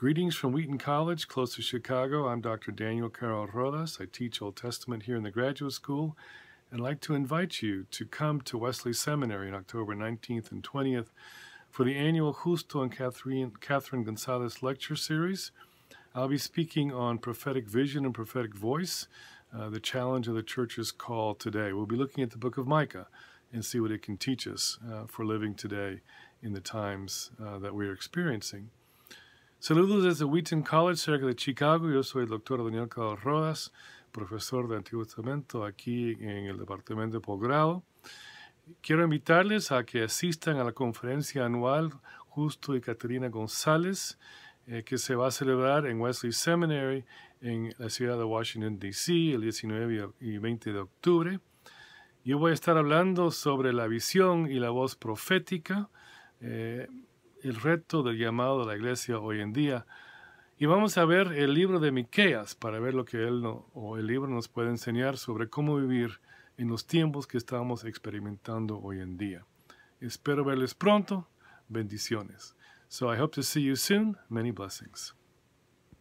Greetings from Wheaton College, close to Chicago. I'm Dr. Daniel Carol Rodas. I teach Old Testament here in the graduate school and I'd like to invite you to come to Wesley Seminary on October 19th and 20th for the annual Justo and Catherine, Catherine Gonzalez lecture series. I'll be speaking on prophetic vision and prophetic voice, uh, the challenge of the church's call today. We'll be looking at the book of Micah and see what it can teach us uh, for living today in the times uh, that we're experiencing. Saludos desde Wheaton College, cerca de Chicago. Yo soy el doctor Daniel Carlos Rodas, profesor de Antiguo Testamento aquí en el departamento de posgrado. Quiero invitarles a que asistan a la conferencia anual Justo y Caterina González, eh, que se va a celebrar en Wesley Seminary en la ciudad de Washington, D.C., el 19 y 20 de octubre. Yo voy a estar hablando sobre la visión y la voz profética, eh, el reto del llamado de la iglesia hoy en día. Y vamos a ver el libro de Miqueas para ver lo que él o el libro nos puede enseñar sobre cómo vivir en los tiempos que estamos experimentando hoy en día. Espero verles pronto. Bendiciones. So I hope to see you soon. Many blessings.